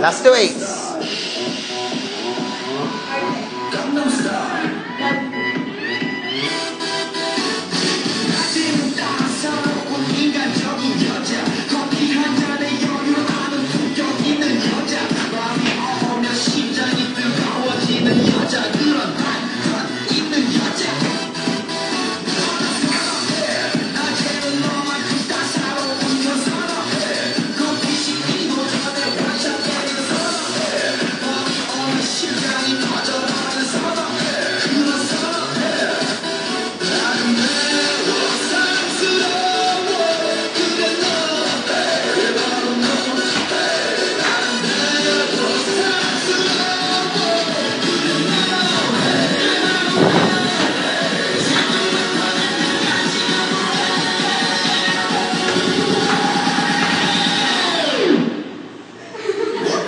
That's the eight.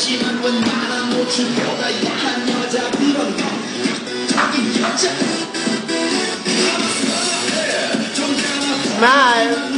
하지만 웬만한 노출 보다 야한 여자 이런 거적인 여자 말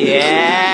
Yeah.